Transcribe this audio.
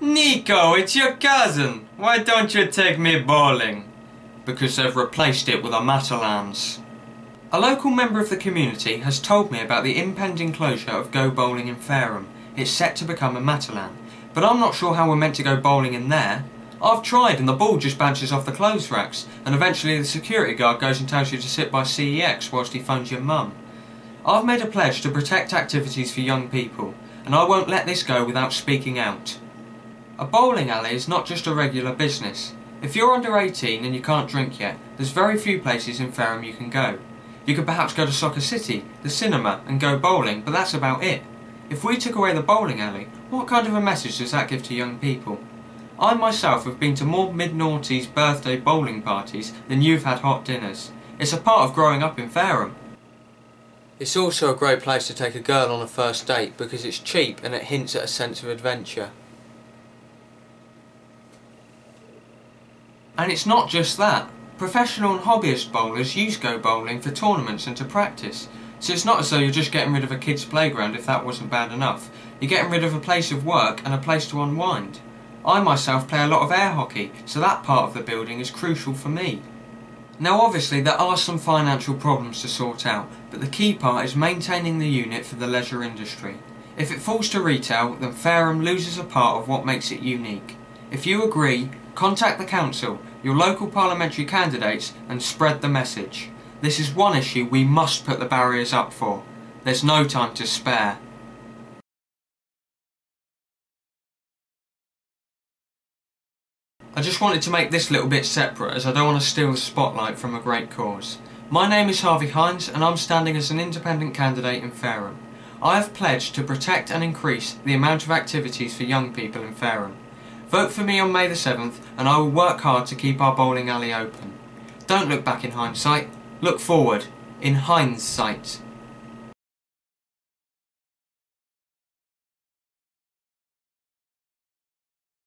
Niko, it's your cousin. Why don't you take me bowling? Because they've replaced it with a Matalan's. A local member of the community has told me about the impending closure of Go Bowling in Fareham. It's set to become a Matalan. But I'm not sure how we're meant to go bowling in there. I've tried and the ball just bounces off the clothes racks and eventually the security guard goes and tells you to sit by CEX whilst he phones your mum. I've made a pledge to protect activities for young people and I won't let this go without speaking out. A bowling alley is not just a regular business. If you're under 18 and you can't drink yet, there's very few places in Fareham you can go. You could perhaps go to Soccer City, the cinema, and go bowling, but that's about it. If we took away the bowling alley, what kind of a message does that give to young people? I myself have been to more mid-noughties birthday bowling parties than you've had hot dinners. It's a part of growing up in Fareham. It's also a great place to take a girl on a first date because it's cheap and it hints at a sense of adventure. And it's not just that. Professional and hobbyist bowlers use Go Bowling for tournaments and to practice. So it's not as though you're just getting rid of a kid's playground if that wasn't bad enough. You're getting rid of a place of work and a place to unwind. I myself play a lot of air hockey, so that part of the building is crucial for me. Now obviously there are some financial problems to sort out, but the key part is maintaining the unit for the leisure industry. If it falls to retail, then Fareham loses a part of what makes it unique. If you agree, contact the council, your local parliamentary candidates and spread the message. This is one issue we must put the barriers up for. There's no time to spare. I just wanted to make this little bit separate as I don't want to steal the spotlight from a great cause. My name is Harvey Hines and I'm standing as an independent candidate in Fareham. I have pledged to protect and increase the amount of activities for young people in Fareham. Vote for me on May the 7th and I will work hard to keep our bowling alley open. Don't look back in hindsight, look forward, in hindsight.